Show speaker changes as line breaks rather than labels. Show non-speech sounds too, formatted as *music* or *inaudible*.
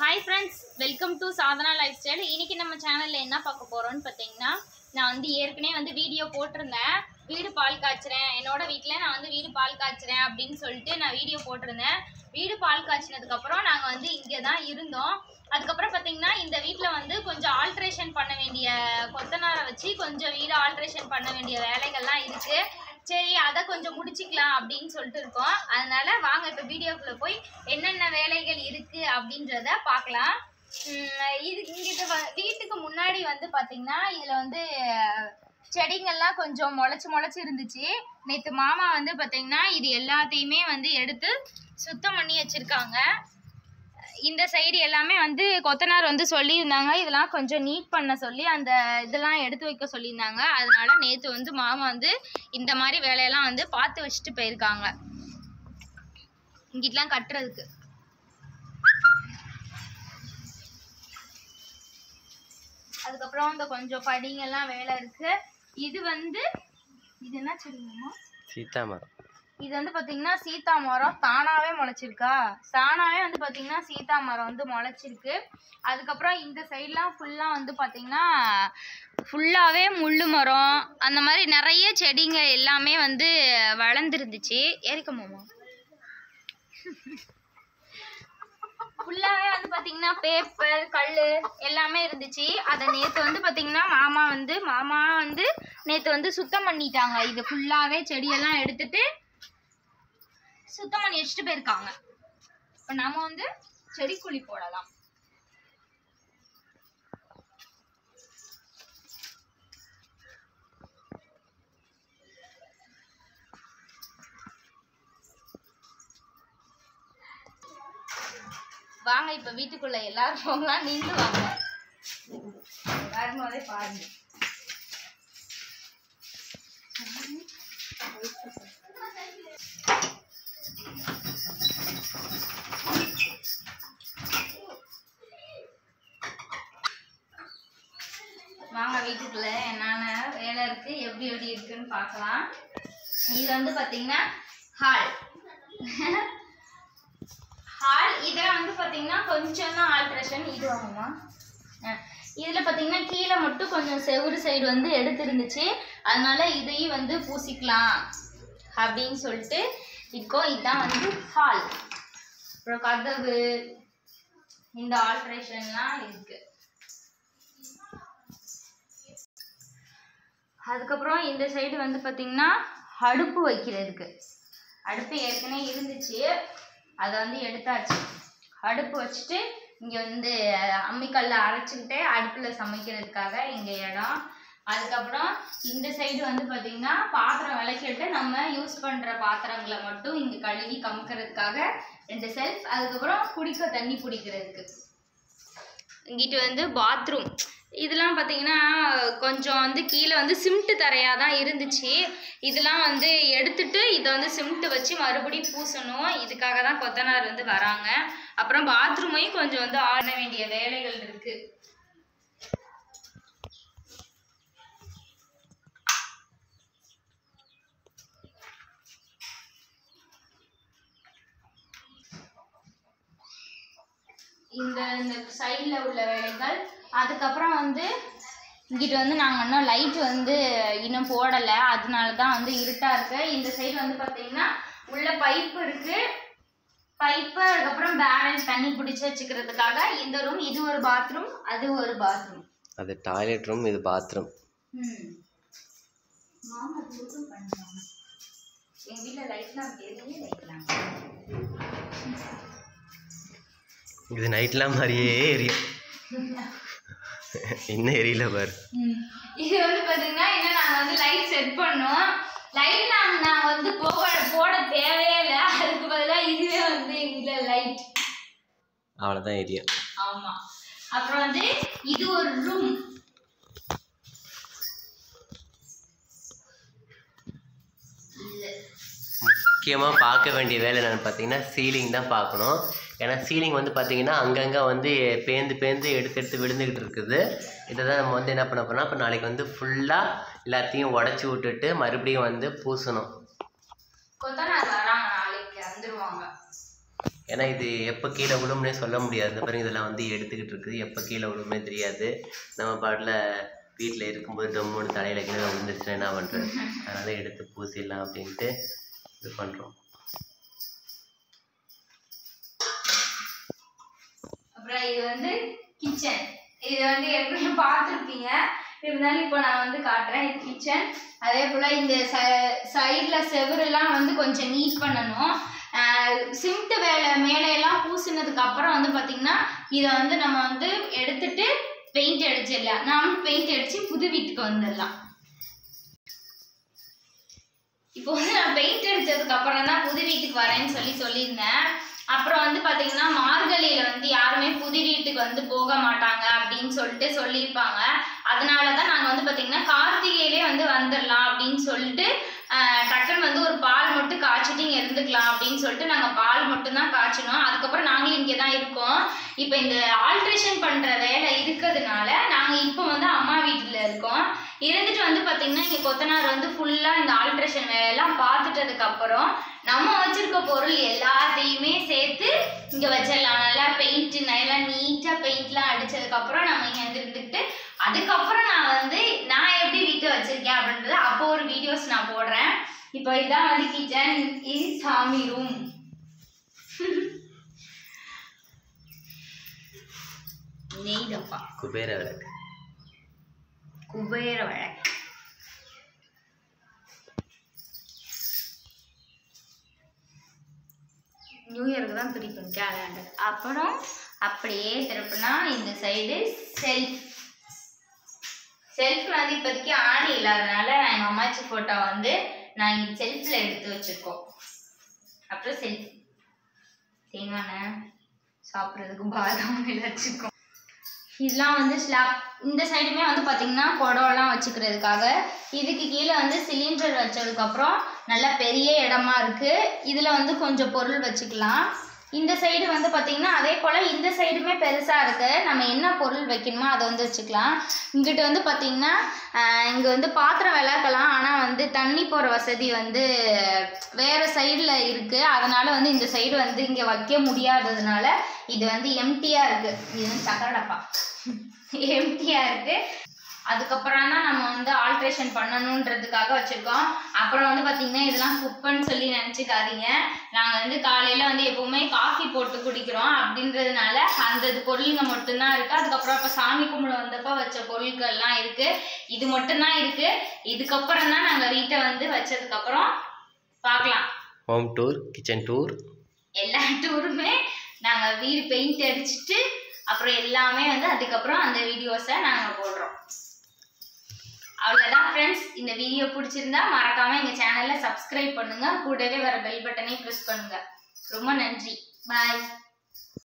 Hi friends welcome to Sadhana lifestyle இன்றைக்கி நம்ம சேனலில் என்ன பார்க்க போகிறோம்னு பார்த்தீங்கன்னா நான் வந்து ஏற்கனவே வந்து வீடியோ போட்டிருந்தேன். வீடு பால் காய்ச்சுறேன். என்னோட வீட்டில் நான் வந்து வீடு பால் காய்ச்சுறேன் அப்படின்னு சொல்லிட்டு நான் வீடியோ போட்டிருந்தேன். வீடு பால் காய்ச்சினதுக்கப்புறம் நாங்கள் வந்து இங்கே தான் இருந்தோம். அதுக்கப்புறம் பார்த்தீங்கன்னா இந்த வீட்டில் வந்து கொஞ்சம் ஆல்ட்ரேஷன் பண்ண வேண்டிய கொத்தனாரை வச்சு கொஞ்சம் வீடு ஆல்ட்ரேஷன் பண்ண வேண்டிய வேலைகள்லாம் இருக்குது சரி அதை கொஞ்சம் முடிச்சுக்கலாம் அப்படின்னு சொல்லிட்டு இருக்கோம். அதனால வாங்க இப்போ வீடியோக்குள்ள போய் என்னென்ன வேலைகள் இருக்கு அப்படின்றத பார்க்கலாம். இது இங்கிட்டு வீட்டுக்கு முன்னாடி வந்து பார்த்தீங்கன்னா இதில் வந்து செடிங்கள்லாம் கொஞ்சம் முளைச்சி முளைச்சி இருந்துச்சு. நேற்று மாமா வந்து பார்த்தீங்கன்னா இது எல்லாத்தையுமே வந்து எடுத்து சுத்தம் பண்ணி வச்சுருக்காங்க. இந்த சைடு எல்லாமே வந்து கொத்தனார் வந்து சொல்லியிருந்தாங்க. இதெல்லாம் கொஞ்சம் நீட் பண்ண சொல்லி அந்த இதெல்லாம் எடுத்து வைக்க சொல்லியிருந்தாங்க. அதனால நேற்று வந்து மாமா வந்து இந்த மாதிரி வேலையெல்லாம் வந்து பார்த்து வச்சுட்டு போயிருக்காங்க. இங்கிட்டலாம் கட்டுறதுக்கு. அதுக்கப்புறம் இந்த கொஞ்சம் படிங்கெல்லாம் வேலை இருக்குது இது வந்து இது என்ன சொல்லுங்கம்மா
சீதா
இது வந்து பாத்தீங்கன்னா சீதா மரம். தானாவே முளைச்சிருக்கா. தானாவே வந்து பாத்தீங்கன்னா சீதா மரம் வந்து முளைச்சிருக்கு. அதுக்கப்புறம் இந்த சைட்லாம் ஃபுல்லா வந்து பாத்தீங்கன்னா ஃபுல்லாவே முள்ளு மரம். அந்த மாதிரி நிறைய செடிங்க எல்லாமே வந்து வளர்ந்துருந்துச்சு. ஏறிக்க மாமா. ஃபுல்லாகவே வந்து பார்த்தீங்கன்னா பேப்பர் கல் எல்லாமே இருந்துச்சு. அதை நேற்று வந்து பார்த்தீங்கன்னா மாமா வந்து மாமா வந்து நேற்று வந்து சுத்தம் பண்ணிட்டாங்க. இது ஃபுல்லாகவே செடியெல்லாம் எடுத்துட்டு சுத்தம் பண்ணி வச்சுட்டு போயிருக்காங்க. இப்போ நம்ம வந்து செடி குழி போடலாம். வாங்க இப்ப வீட்டுக்குள்ள எல்லாரும் போகலாம். நின்று வாங்க. வரும்போதே பாருங்க. வாங்க வீட்டுக்குள்ள என்னென்ன வேலை இருக்கு எப்படி எப்படி இருக்குன்னு பார்க்கலாம். இது வந்து பார்த்தீங்கன்னா ஹால் ஹால் இதில் வந்து பார்த்தீங்கன்னா கொஞ்சம் தான் ஆல்ட்ரேஷன் இது வாங்குமா இதில் பார்த்தீங்கன்னா கீழே மட்டும் கொஞ்சம் செவுரு சைடு வந்து எடுத்துருந்துச்சு. அதனால இதையும் வந்து பூசிக்கலாம் அப்படின்னு சொல்லிட்டு இப்போ இதுதான் வந்து ஹால் அப்புறம் கதவு இந்த ஆல்ட்ரேஷன்லாம் இருக்கு. அதுக்கப்புறம் இந்த சைடு வந்து பார்த்தீங்கன்னா அடுப்பு வைக்கிறதுக்கு. அடுப்பு ஏற்கனவே இருந்துச்சு. அதை வந்து எடுத்தாச்சு. அடுப்பு வச்சுட்டு இங்கே வந்து அம்மிக்கல்ல அரைச்சிக்கிட்டே அடுப்பில் சமைக்கிறதுக்காக இங்கே இடம் அதுக்கப்புறம் இந்த சைடு வந்து பார்த்திங்கன்னா பாத்திரம் விளக்கிட்டு நம்ம யூஸ் பண்ணுற பாத்திரங்களை மட்டும் இங்கே கழுவி கமுக்கிறதுக்காக ரெண்டு செல்ஃப் அதுக்கப்புறம் குடிக்க தண்ணி பிடிக்கிறதுக்கு இங்கிட்டு வந்து பாத்ரூம் இதெல்லாம் பார்த்தீங்கன்னா கொஞ்சம் வந்து கீழே வந்து சிமெண்ட் தரையாக தான் இருந்துச்சு. இதெல்லாம் வந்து எடுத்துட்டு இதை வந்து சிமெண்ட் வச்சு மறுபடியும் பூசணும். இதுக்காக தான் கொத்தனார் வந்து வராங்க. அப்புறம் பாத்ரூமையும் கொஞ்சம் வந்து ஆட வேண்டிய வேலைகள் இருக்குது இந்த இந்த சைடில் உள்ள வேலைகள். அதுக்கப்புறம் வந்து இங்கிட்டு வந்து நாங்கள் இன்னும் லைட் வந்து இன்னும் போடலை. அதனால தான் வந்து இருட்டாக இருக்கு. இந்த சைடு வந்து பார்த்தீங்கன்னா உள்ள பைப்பு இருக்கு. பைப்பு அதுக்கப்புறம் பேலன்ஸ் தண்ணி பிடிச்சி வச்சுக்கிறதுக்காக இந்த ரூம் இது ஒரு பாத்ரூம் அது ஒரு பாத்ரூம்
அது டாய்லெட் ரூம் இது பாத்ரூம்
மாமா தூக்கம் எங்கள் வீட்டில் லைட்லாம் பெரிய லைட்லாம்
இது நைட்லாம் மாதிரியே எரியும். இன்னும் எரியல பாரு.
இது வந்து பாத்தீங்கன்னா இன்னும் நாங்க வந்து லைட் செட் பண்ணோம். லைட் நாங்க நாங்க வந்து போக போட தேவையே இல்லை. அதுக்கு பதிலா இதுவே வந்து எங்க லைட்
அவ்வளோதான் எரியும்.
ஆமா. அப்புறம் வந்து இது ஒரு ரூம்
முக்கியமாக பார்க்க வேண்டிய வேலை என்னென்னு பார்த்தீங்கன்னா சீலிங் தான் பார்க்கணும். ஏன்னா சீலிங் வந்து பார்த்தீங்கன்னா அங்கங்கே வந்து பேந்து பேந்து எடுத்து எடுத்து விழுந்துக்கிட்டு இருக்குது. இதை தான் நம்ம வந்து என்ன பண்ண போறோம்னா இப்போ நாளைக்கு வந்து ஃபுல்லாக எல்லாத்தையும் உடச்சி விட்டுட்டு மறுபடியும் வந்து பூசணும். ஏன்னா இது எப்போ கீழே விழும்னே சொல்ல முடியாது. இந்த பாருங்க இதெல்லாம் வந்து எடுத்துக்கிட்டு இருக்குது. எப்போ கீழே விழுமே தெரியாது. நம்ம பாட்டில் வீட்டில் இருக்கும்போது டொம்முன்னு தலையில் கீழே விழுந்துருச்சுன்னா என்ன பண்ணுறது *laughs* அதனால் எடுத்து பூசிடலாம் அப்படின்ட்டு இது பண்ணுறோம்
அப்புறம் இது வந்து கிச்சன் இது வந்து எப்படி *laughs* பார்த்துருப்பீங்க? இருந்தாலும் இப்போ நான் வந்து காட்டுறேன். இது கிச்சன் அதே போல் இந்த ச சைடில் செவருலாம் வந்து கொஞ்சம் நீட் பண்ணணும். சிமெண்ட் வேலை மேலையெல்லாம் பூசினதுக்கு அப்புறம் வந்து பார்த்திங்கன்னா இதை வந்து நம்ம வந்து எடுத்துட்டு பெயிண்ட் அடிச்சிடலாம். நாமளும் பெயிண்ட் அடித்து புது வீட்டுக்கு வந்துடலாம். இப்போ வந்து நான் பெயிண்ட் அடித்ததுக்கு அப்புறம் தான் புது வீட்டுக்கு வரேன்னு சொல்லி சொல்லியிருந்தேன். அப்புறம் வந்து பார்த்தீங்கன்னா மா உதிரிட்டுக்கு வீட்டுக்கு வந்து போக மாட்டாங்க அப்படின்னு சொல்லிட்டு சொல்லியிருப்பாங்க. அதனால தான் நாங்கள் வந்து பாத்தீங்கன்னா கார்த்திகையிலே வந்து வந்துடலாம் அப்படின்னு சொல்லிட்டு டக்குன்னு வந்து ஒரு பால் மட்டும் காய்ச்சிட்டு இங்கே இருந்துக்கலாம் அப்படின்னு சொல்லிட்டு நாங்கள் பால் மட்டும் தான் காய்ச்சினோம். அதுக்கப்புறம் நாங்களும் இங்கே தான் இருக்கோம். இப்போ இந்த ஆல்ட்ரேஷன் பண்ணுற வேலை இருக்கிறதுனால நாங்கள் இப்போ வந்து அம்மா வீட்டில் இருக்கோம். இருந்துட்டு வந்து பார்த்தீங்கன்னா இங்கே கொத்தனார் வந்து ஃபுல்லாக இந்த ஆல்ட்ரேஷன் வேலையெல்லாம் பார்த்துட்டதுக்கப்புறம் நம்ம வச்சிருக்க பொருள் எல்லாத்தையுமே சேர்த்து இங்கே வச்சிடலாம் பெயிண்ட் நல்லா நீட்டாக பெயிண்ட்லாம் அடிச்சதுக்கப்புறம் நம்ம இங்கே வந்து இருந்துக்கிட்டு அதுக்கப்புறம் நான் வந்து நான் எப்படி வீட்டை வச்சிருக்கேன் அப்படின்றத அப்போ ஒரு வீடியோஸ் நான் போடுறேன். இப்போ இதான் வந்து கிச்சன் இது சாமி ரூம் *laughs* நெய்தப்பா
குபேர விளக்கு.
குபேர வழக்கு நியூ இயருக்கு தான் பிடிக்கும் கேலண்டர் அப்புறம் அப்படியே திருப்பினா இந்த சைடு செல்ஃப் செல்ஃப் வந்து இப்போதைக்கு ஆணி இல்லாதனால நான் எங்கள் அம்மாச்சி ஃபோட்டோ வந்து நான் இங்கே செல்ஃபில் எடுத்து வச்சுருக்கோம். அப்புறம் செல்ஃப் தேங்காய் சாப்பிட்றதுக்கு பாதாம் வச்சுருக்கோம். இதெல்லாம் வந்து ஸ்லாப் இந்த சைடுமே வந்து பார்த்திங்கன்னா குடம்லாம் வச்சுக்கிறதுக்காக. இதுக்கு கீழே வந்து சிலிண்டர் வச்சதுக்கப்புறம் நல்லா பெரிய இடமா இருக்குது இதில் வந்து கொஞ்சம் பொருள் வச்சுக்கலாம். இந்த சைடு வந்து பார்த்திங்கன்னா அதே போல் இந்த சைடுமே பெருசாக இருக்கு. நம்ம என்ன பொருள் வைக்கணுமோ அதை வந்து வச்சுக்கலாம். இங்கிட்ட வந்து பார்த்திங்கன்னா இங்கே வந்து பாத்திரம் விளக்கலாம். ஆனால் வந்து தண்ணி போகிற வசதி வந்து வேறு சைடில் இருக்குது அதனால் வந்து இந்த சைடு வந்து இங்கே வைக்க முடியாததுனால இது வந்து எம்டியாக இருக்குது இது வந்து சக்கரை டப்பா எம்டியாக இருக்குது அதுக்கப்புறம் தான் நம்ம வந்து ஆல்ட்ரேஷன் பண்ணணுன்றதுக்காக வச்சுருக்கோம். அப்புறம் வந்து பார்த்திங்கன்னா இதெல்லாம் குப்பைன்னு சொல்லி நினச்சிக்காதீங்க. நாங்கள் வந்து காலையில் வந்து எப்போவுமே காஃபி போட்டு குடிக்கிறோம் அப்படின்றதுனால அந்த இது பொருளுங்க மட்டும்தான் இருக்குது அதுக்கப்புறம் இப்போ சாமி கும்பிட வந்தப்போ வச்ச பொருட்கள்லாம் இருக்குது இது மட்டும்தான் இருக்குது இதுக்கப்புறம் தான் நாங்கள் வீட்டை வந்து வச்சதுக்கப்புறம் பார்க்கலாம்.
ஹோம் டூர் கிச்சன் டூர்
எல்லா டூருமே நாங்கள் வீடு பெயிண்ட் அடிச்சுட்டு அப்புறம் எல்லாமே வந்து அதுக்கப்புறம் அந்த வீடியோஸை நாங்கள் போடுறோம். அவ்வளோதான் ஃப்ரெண்ட்ஸ் இந்த வீடியோ பிடிச்சிருந்தா மறக்காம எங்கள் சேனலை சப்ஸ்கிரைப் பண்ணுங்க. கூடவே வர பெல் பட்டனை ப்ரெஸ் பண்ணுங்க. ரொம்ப நன்றி. பாய்